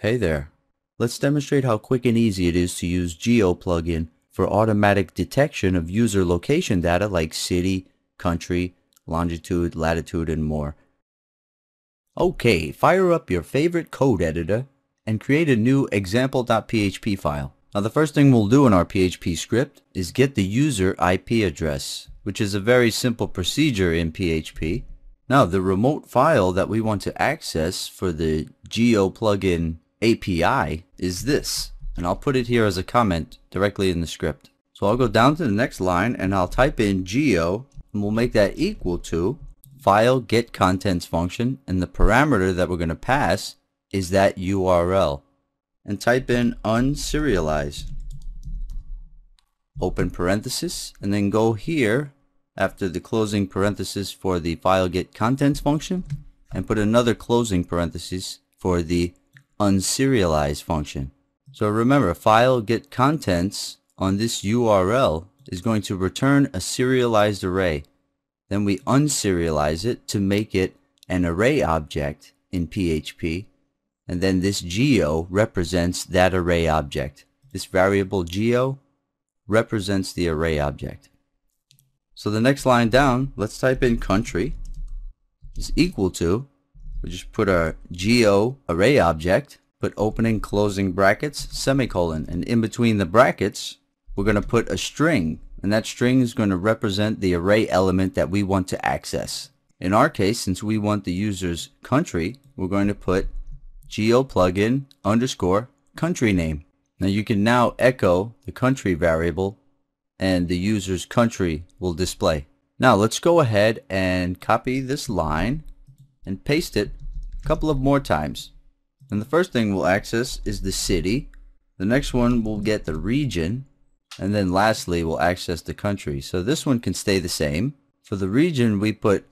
Hey there. Let's demonstrate how quick and easy it is to use Geo plugin for automatic detection of user location data like city, country, longitude, latitude, and more. Okay, fire up your favorite code editor and create a new example.php file. Now the first thing we'll do in our PHP script is get the user IP address, which is a very simple procedure in PHP. Now the remote file that we want to access for the Geo plugin API is this. And I'll put it here as a comment directly in the script. So I'll go down to the next line and I'll type in geo and we'll make that equal to file get contents function and the parameter that we're going to pass is that URL and type in unserialize open parenthesis and then go here after the closing parenthesis for the file get contents function and put another closing parenthesis for the unserialized function. So remember, file get contents on this URL is going to return a serialized array. Then we unserialize it to make it an array object in PHP. And then this geo represents that array object. This variable geo represents the array object. So the next line down, let's type in country is equal to we just put our geo array object, put opening, closing brackets, semicolon, and in between the brackets, we're going to put a string, and that string is going to represent the array element that we want to access. In our case, since we want the user's country, we're going to put geo plugin underscore country name. Now you can now echo the country variable and the user's country will display. Now let's go ahead and copy this line and paste it a couple of more times. And the first thing we'll access is the city. The next one will get the region. And then lastly, we'll access the country. So this one can stay the same. For the region, we put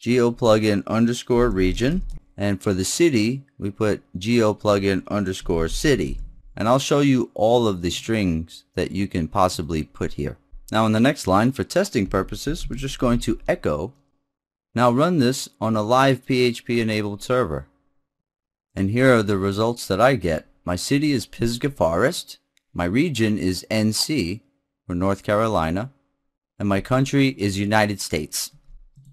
geoplugin underscore region. And for the city, we put geoplugin underscore city. And I'll show you all of the strings that you can possibly put here. Now in the next line, for testing purposes, we're just going to echo now run this on a live PHP enabled server. And here are the results that I get. My city is Pisgah Forest. My region is NC, or North Carolina. And my country is United States.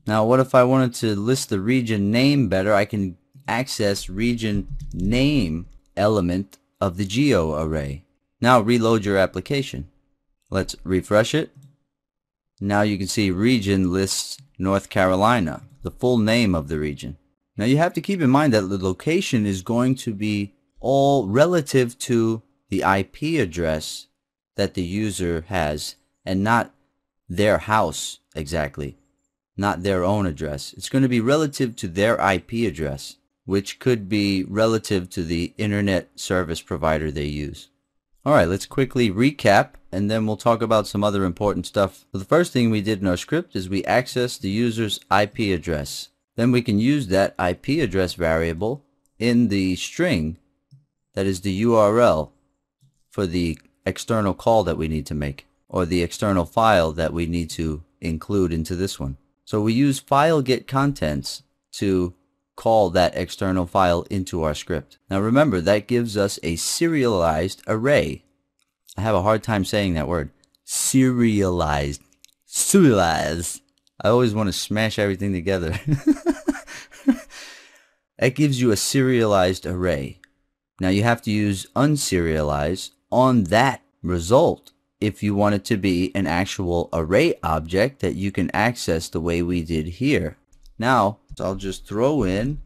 Now what if I wanted to list the region name better? I can access region name element of the geo array. Now reload your application. Let's refresh it. Now you can see region lists North Carolina, the full name of the region. Now you have to keep in mind that the location is going to be all relative to the IP address that the user has and not their house exactly, not their own address. It's going to be relative to their IP address, which could be relative to the internet service provider they use. Alright, let's quickly recap and then we'll talk about some other important stuff. The first thing we did in our script is we access the user's IP address. Then we can use that IP address variable in the string that is the URL for the external call that we need to make or the external file that we need to include into this one. So we use file get contents to call that external file into our script. Now remember, that gives us a serialized array. I have a hard time saying that word. Serialized. Serialized. I always want to smash everything together. that gives you a serialized array. Now you have to use unserialized on that result if you want it to be an actual array object that you can access the way we did here. Now, I'll just throw in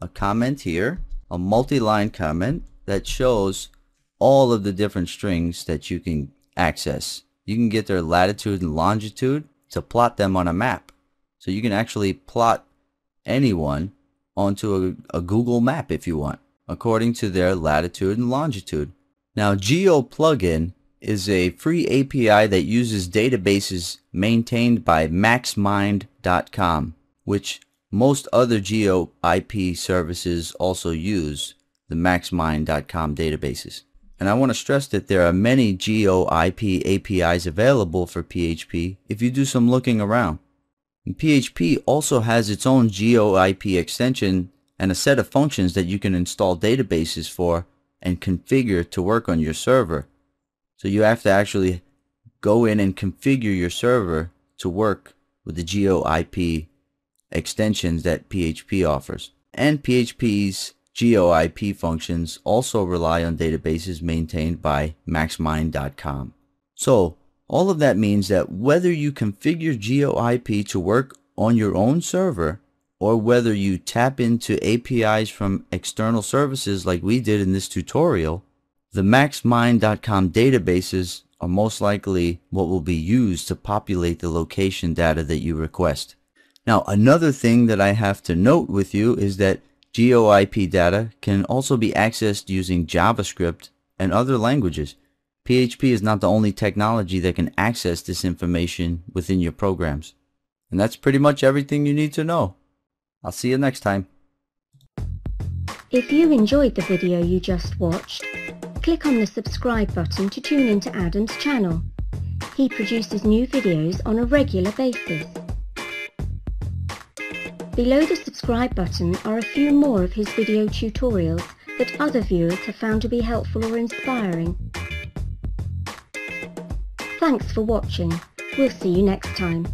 a comment here, a multi-line comment that shows all of the different strings that you can access. You can get their latitude and longitude to plot them on a map. So you can actually plot anyone onto a, a Google map if you want, according to their latitude and longitude. Now Geo plugin is a free API that uses databases maintained by maxmind.com, which most other geo IP services also use the maxmind.com databases. And I want to stress that there are many geo IP APIs available for PHP if you do some looking around. And PHP also has its own geo IP extension and a set of functions that you can install databases for and configure to work on your server. So you have to actually go in and configure your server to work with the GeoIP extensions that PHP offers. And PHP's GeoIP functions also rely on databases maintained by maxmind.com. So all of that means that whether you configure GeoIP to work on your own server or whether you tap into APIs from external services like we did in this tutorial, the maxmind.com databases are most likely what will be used to populate the location data that you request. Now, another thing that I have to note with you is that GeoIP data can also be accessed using JavaScript and other languages. PHP is not the only technology that can access this information within your programs. And that's pretty much everything you need to know. I'll see you next time. If you enjoyed the video you just watched, click on the subscribe button to tune into Adam's channel. He produces new videos on a regular basis. Below the subscribe button are a few more of his video tutorials that other viewers have found to be helpful or inspiring. Thanks for watching. We'll see you next time.